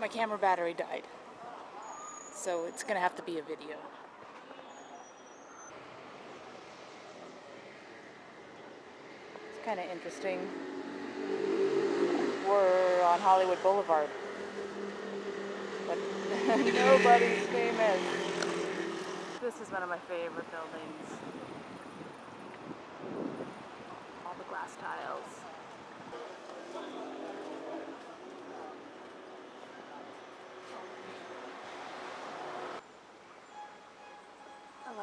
my camera battery died. So it's gonna have to be a video. It's kind of interesting. We're on Hollywood Boulevard. But nobody's famous. This is one of my favorite buildings. All the glass tiles.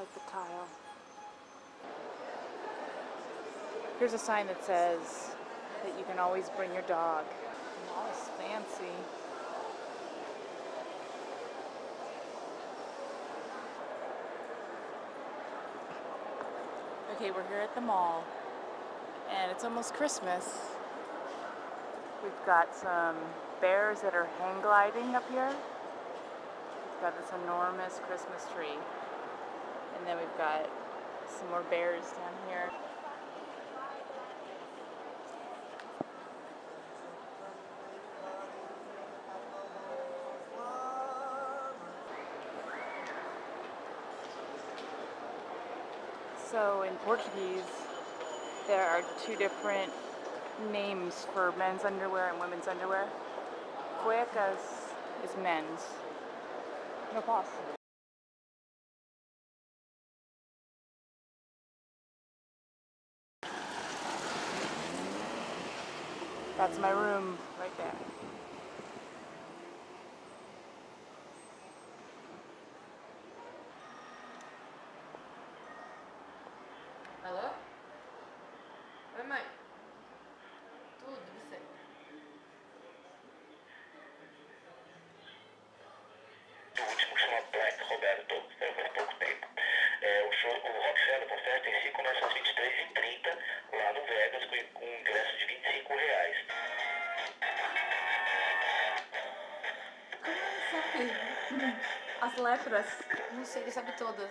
The tile. Here's a sign that says that you can always bring your dog. Mall fancy. Okay, we're here at the mall, and it's almost Christmas. We've got some bears that are hang gliding up here. We've got this enormous Christmas tree. And then we've got some more bears down here. So in Portuguese, there are two different names for men's underwear and women's underwear. Cuecas is men's. No pause. That's my room right there. Alô? Oi, mãe. Tudo, você? do último chama Black Roberto, saiu faz pouco tempo. É, o show, o Rockefeller, a festa em si, começa às 23h30 lá no Vegas com, com um ingresso de 25 reais. As lepras. Não sei, ele sabe todas.